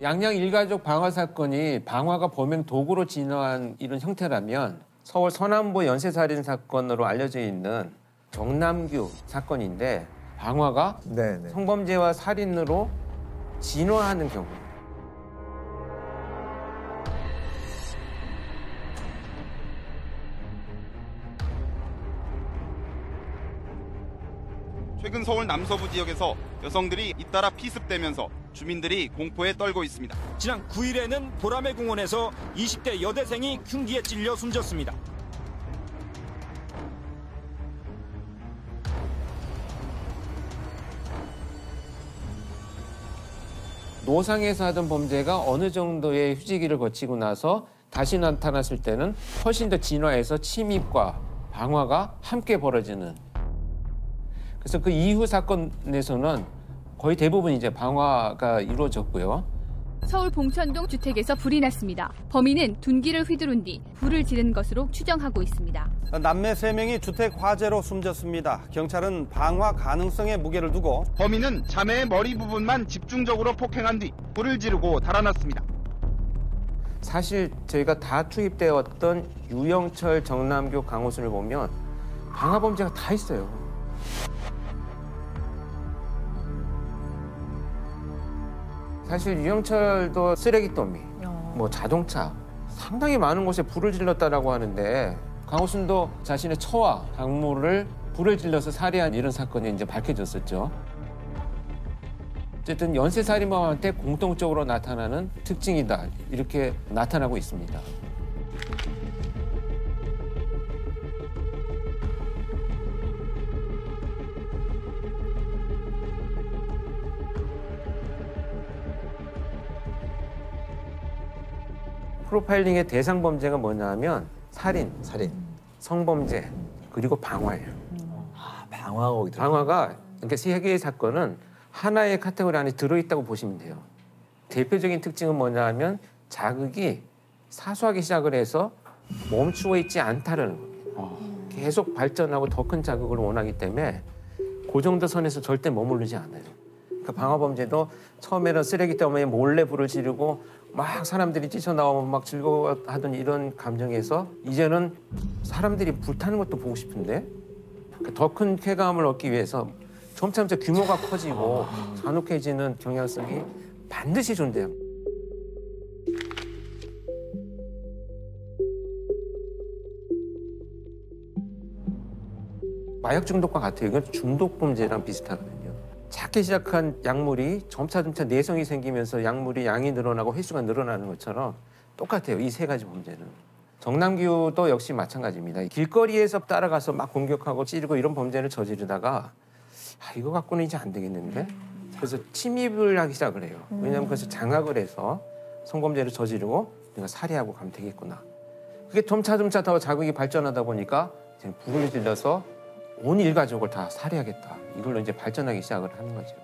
양양 일가족 방화 사건이 방화가 범행 도구로 진화한 이런 형태라면 서울 서남부 연쇄살인 사건으로 알려져 있는 정남규 사건인데 방화가 네네. 성범죄와 살인으로 진화하는 경우 최근 서울 남서부 지역에서 여성들이 잇따라 피습되면서 주민들이 공포에 떨고 있습니다. 지난 9일에는 보라매 공원에서 20대 여대생이 흉기에 찔려 숨졌습니다. 노상에서 하던 범죄가 어느 정도의 휴지기를 거치고 나서 다시 나타났을 때는 훨씬 더 진화해서 침입과 방화가 함께 벌어지는 그래서 그 이후 사건에서는 거의 대부분 이제 방화가 이루어졌고요. 서울 봉천동 주택에서 불이 났습니다. 범인은 둔기를 휘두른 뒤 불을 지른 것으로 추정하고 있습니다. 남매 3명이 주택 화재로 숨졌습니다. 경찰은 방화 가능성에 무게를 두고 범인은 자매의 머리 부분만 집중적으로 폭행한 뒤 불을 지르고 달아났습니다. 사실 저희가 다 투입되었던 유영철, 정남규, 강호순을 보면 방화 범죄가 다 있어요. 사실 유영철도 쓰레기 더미, 뭐 자동차 상당히 많은 곳에 불을 질렀다라고 하는데 강호순도 자신의 처와 작물을 불을 질러서 살해한 이런 사건이 이제 밝혀졌었죠. 어쨌든 연쇄살인범한테 공통적으로 나타나는 특징이다 이렇게 나타나고 있습니다. 프로파일링의 대상 범죄가 뭐냐면 살인, 살인. 성범죄 그리고 방화예요. 아, 방화가 들어. 방화가 그러니까 세 개의 사건은 하나의 카테고리 안에 들어있다고 보시면 돼요. 대표적인 특징은 뭐냐 하면 자극이 사소하게 시작을 해서 멈추어 있지 않다는 거예요. 계속 발전하고 더 큰 자극을 원하기 때문에 그 정도 선에서 절대 머무르지 않아요. 그러니까 방화 범죄도 처음에는 쓰레기 때문에 몰래 불을 지르고 막 사람들이 뛰쳐나오면 막 즐거워하던 이런 감정에서 이제는 사람들이 불타는 것도 보고 싶은데 더 큰 쾌감을 얻기 위해서 점차점차 규모가 커지고 잔혹해지는 경향성이 반드시 존재합니다. 마약 중독과 같아요. 이건 중독 범죄랑 비슷하거든요. 작게 시작한 약물이 점차점차 내성이 생기면서 약물이 양이 늘어나고 횟수가 늘어나는 것처럼 똑같아요. 이 세 가지 범죄는. 정남규도 역시 마찬가지입니다. 길거리에서 따라가서 막 공격하고 찌르고 이런 범죄를 저지르다가 아, 이거 갖고는 이제 안 되겠는데? 그래서 침입을 하기 시작을 해요. 왜냐하면 그래서 장악을 해서 성범죄를 저지르고 내가 살해하고 가면 되겠구나. 그게 점차점차 더 자극이 발전하다 보니까 이제 불을 질러서 온 일가족을 다 살해하겠다. 이걸로 이제 발전하기 시작을 하는 거죠.